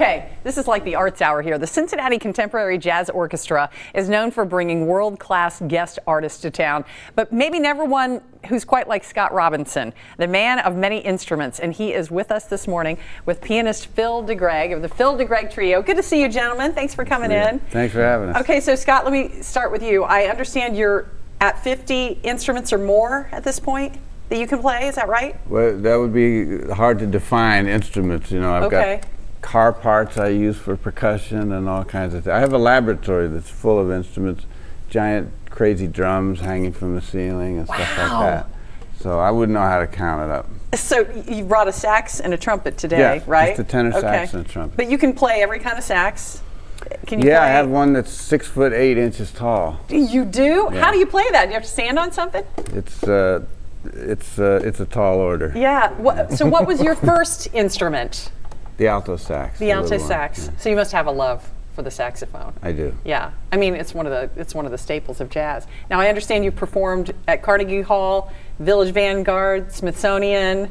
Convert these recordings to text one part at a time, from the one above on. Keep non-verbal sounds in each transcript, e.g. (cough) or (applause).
Okay, this is like the arts hour here. The Cincinnati Contemporary Jazz Orchestra is known for bringing world class guest artists to town, but maybe never one who's quite like Scott Robinson, the man of many instruments. And he is with us this morning with pianist Phil DeGreg of the Phil DeGreg Trio. Good to see you, gentlemen. Thanks for coming yeah. in. Thanks for having us. Okay, so Scott, let me start with you. I understand you're at 50 instruments or more at this point that you can play, is that right? Well, that would be hard to define instruments. You know, I've okay. got car parts I use for percussion and all kinds of things. I have a laboratory that's full of instruments, giant crazy drums hanging from the ceiling and wow. stuff like that. So I wouldn't know how to count it up. So you brought a sax and a trumpet today, yeah, right? just a tenor okay. sax and a trumpet. But you can play every kind of sax. Can you yeah, play? I have one that's six foot eight inches tall. You do? Yeah. How do you play that? Do you have to stand on something? It's uh, it's uh, it's a tall order. Yeah. So what was your first instrument? The alto sax. The alto sax. Yeah. So you must have a love for the saxophone. I do. Yeah. I mean, it's one of the it's one of the staples of jazz. Now, I understand you performed at Carnegie Hall, Village Vanguard, Smithsonian,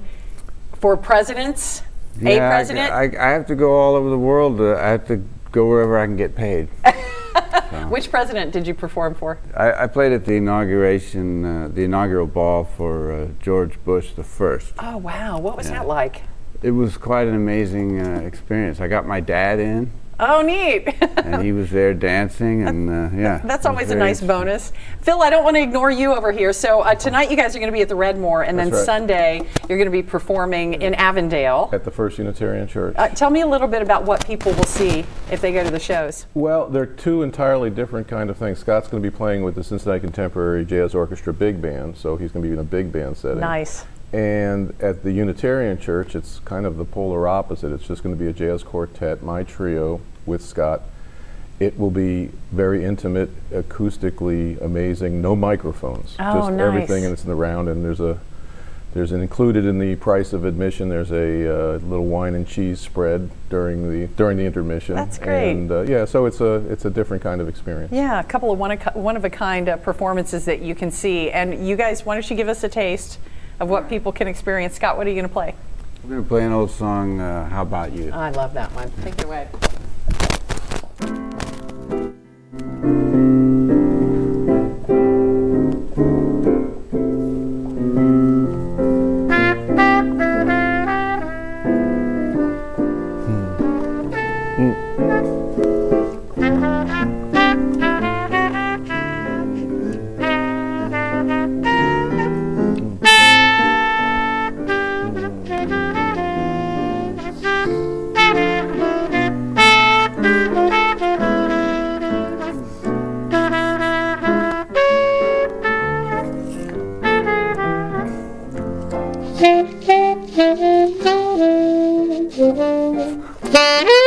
for presidents. Yeah, a president. I, I, I, have to go all over the world. Uh, I have to go wherever I can get paid. (laughs) so. Which president did you perform for? I, I played at the inauguration, uh, the inaugural ball for uh, George Bush the first. Oh wow! What was yeah. that like? It was quite an amazing uh, experience. I got my dad in. Oh, neat. and he was there dancing, and uh, yeah. That's always a nice bonus. Phil, I don't want to ignore you over here. So uh, tonight you guys are going to be at the Redmoor, and That's then right. Sunday you're going to be performing in Avondale. At the First Unitarian Church. Uh, tell me a little bit about what people will see if they go to the shows. Well, they're two entirely different kind of things. Scott's going to be playing with the Cincinnati Contemporary Jazz Orchestra Big Band, so he's going to be in a big band setting. Nice. And at the Unitarian Church, it's kind of the polar opposite. It's just going to be a jazz quartet, my trio with Scott. It will be very intimate, acoustically amazing, no microphones. Oh, just nice. everything and it's in the round and there's a there's an included in the price of admission. There's a uh, little wine and cheese spread during the during the intermission. That's great. And uh, yeah, so it's a it's a different kind of experience. Yeah, a couple of one of, one of a kind uh, performances that you can see. And you guys, why don't you give us a taste of what people can experience? Scott, what are you going to play? We're going to play an old song. Uh, How about you? I love that one. Take it away. Thank you.